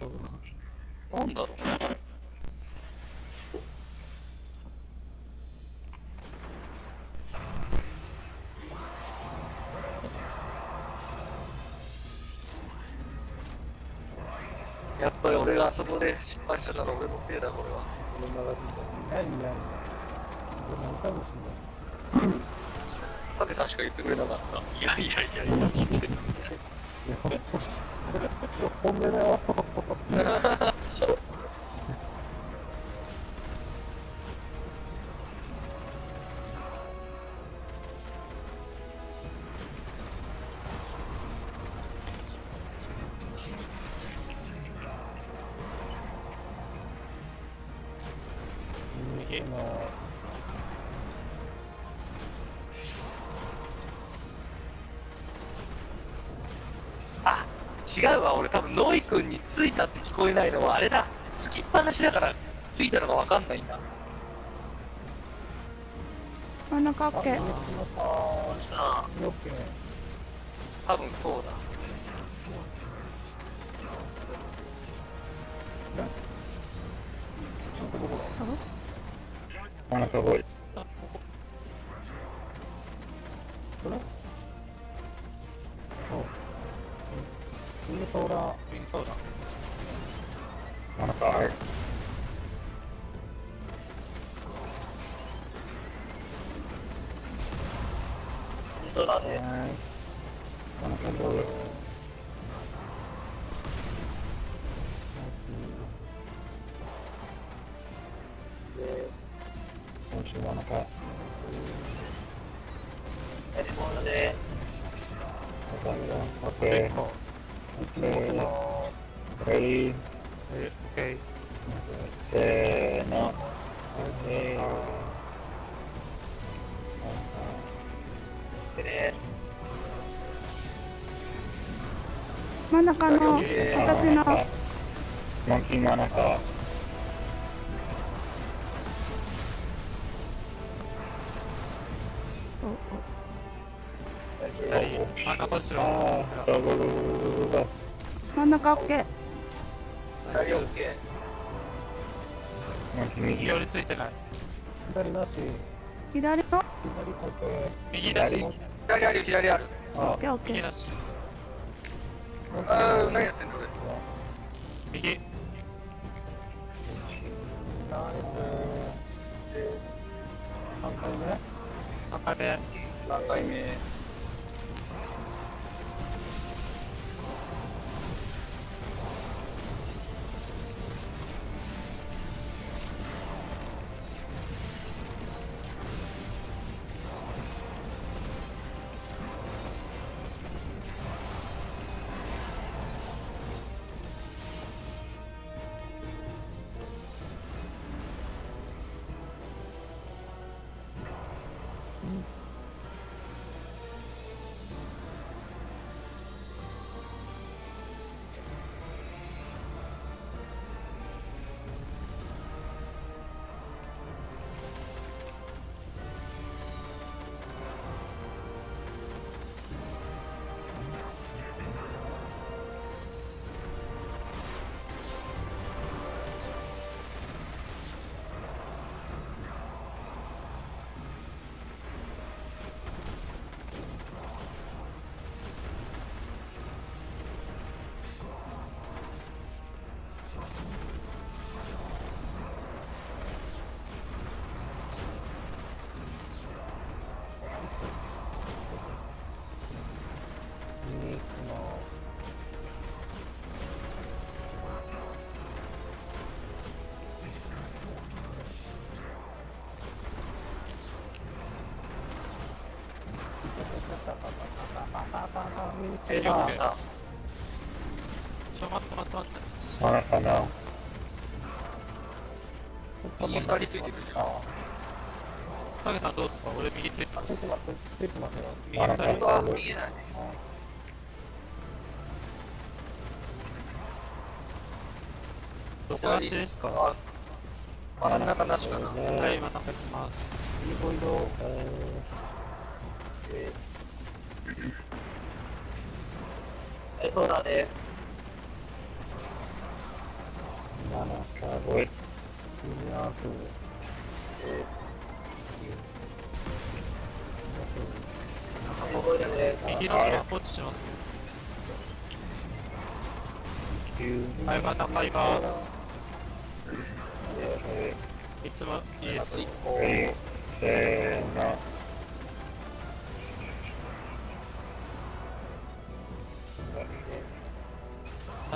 なんだろう。やっぱり俺があそこで失敗したから俺のせいだ、これは。この並びで。いやいやいや。これ何回も死んだ。タケさんしか言ってくれなかった。いやいやいやいや。いや、本音だよ。右行きますあ、違うわ、俺多分ノイ君に着いたって聞こえないのはあれだ。つきっぱなしだから着いたのがわかんないんだ。真ん中あ、OK。多分そうだ。ちょっとどこだ真ん中来い。そうだ。真ん中はい。本当だね。はい。真ん中ボール。ナイス。で、今週真ん中。エリボールで、オッケー。次持ってます。レディー。えオッケーせーの。オッケー。真ん中の形のモンキ真ん中。真ん中ポジションあー、ダブルだ。真ん中 OK 左オッケモンキー右。右寄りついてない左なし。左の？左 OK。右だし左ある、左ある。あ、OKOK 右だしあー、何やってんの俺。右ナイス。3回目？赤で何回目。勢力であ、ちょ待って待って待って真ん中の。右二人ついてるじゃん。影さんどうすか俺右ついてますちょっと待って、ちょっと待ってよ。右二人真ん中あ、右じゃない。どこ足ですか、真ん中なしかな。はい真ん中行きます右ボイド。え、そうだね。さあ、ごい。クリアフ。右のスマホ落ちします9、はい、真ん中います。えいつもいいですよ。ーは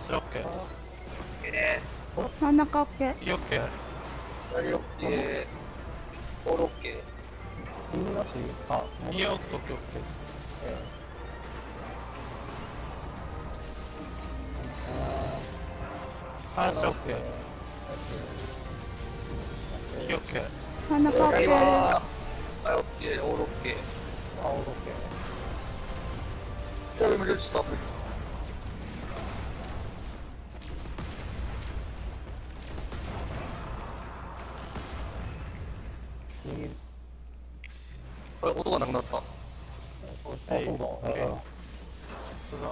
い、せーの。走ろっけ。真ん中 OK。左オッケー。オールオッケー。君なしあ、いいよ、オッケーオッケーオッケー。真ん中 OK です左は、はい、オッケー、オールオッケー。あ、オーケ左も両スタッフ。ー。これ、音がなくなった。あ、そうだ。あそうだ。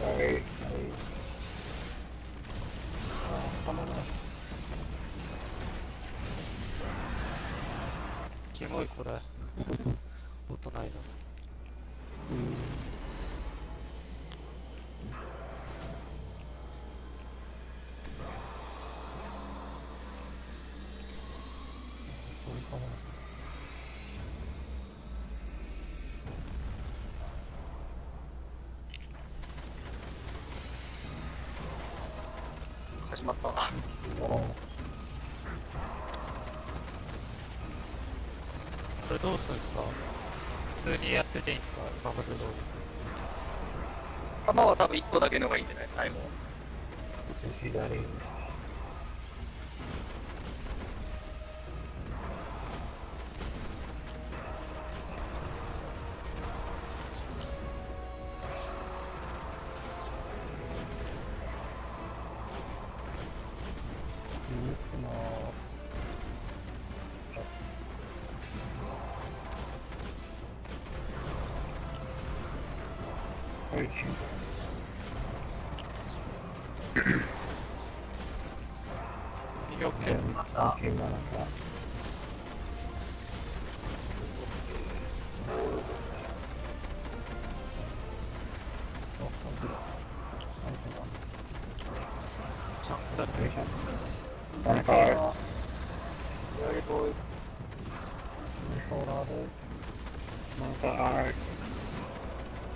はい、キモい、これ。音ないな。始まった。これどうするんですか？普通にやってていいんですか？今まで通り。弾は多分1個だけの方がいいんじゃない？最後。左。はい、いいよっけ。また。今なんか。あ、サン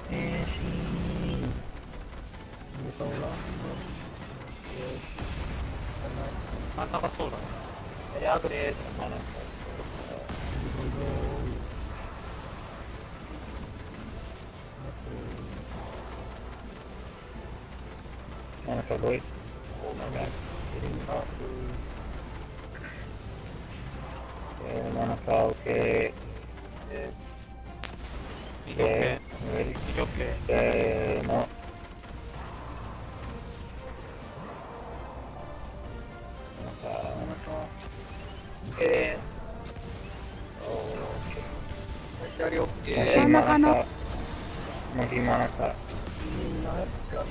プラ。サンプラ。ちゃんとだよいしょ。なんか、左ボーイ。右ソーラーです。なんか、あ変身。右ソーラー。ナイス。真ん中そうだ。左アグレまあなんか、右ボーイ。ナイス。そう、なんか、ごい。なんか、キリンハーフ。えー、なんか、オッケー。いいよっえけ。ー、レディいいよっけ。せーの。えー、左オッケッケー。ー。真ん中の右真ん中。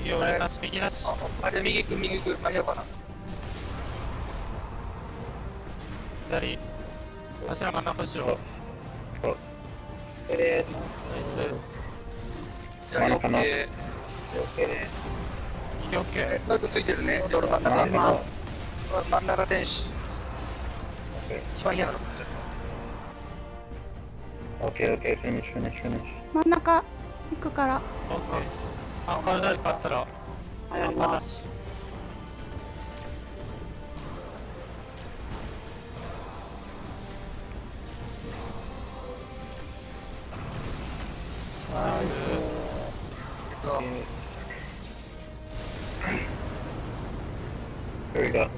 いいよ、俺なし、右なし。あ、れ右行く、右行く。間に合うかな。左。柱真ん中後ろ。おえナイス。ー、左オッケー。オッケーでいいよっけ。えマイクついてるね。夜真ん真中ん中。真ん中天使。オッケ一番嫌なの。ー、オッケー、オッケー、フィニッシュ、フィニッシュ、フィニッシ真ん中行くからオッケー。アンカー誰かあったら、アンカーな Here we go.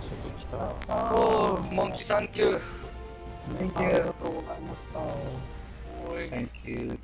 Oh, monkey, thank you. Thank you. Thank you.